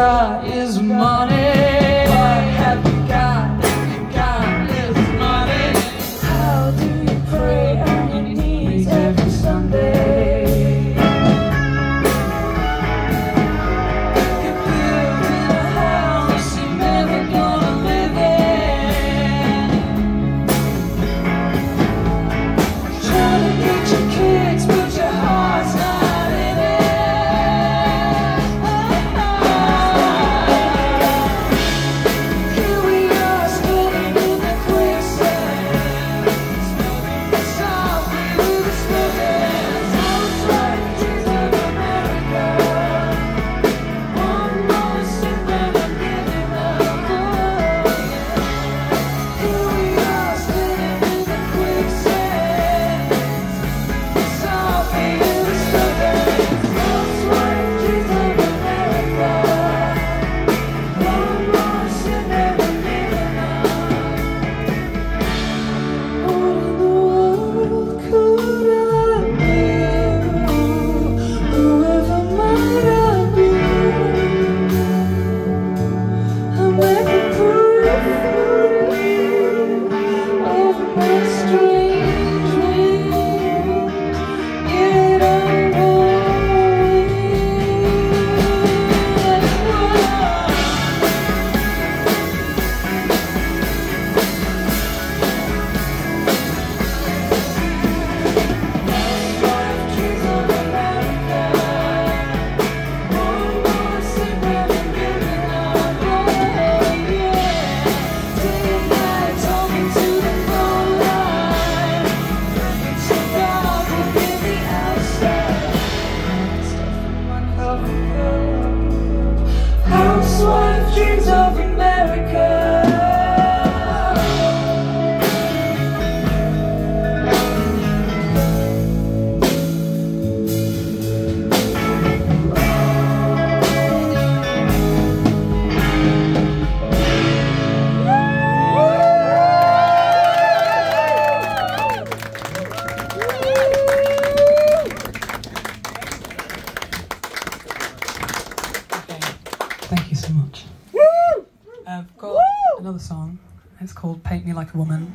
got is money. Thank you so much. I've got another song. It's called Paint Me Like a Woman.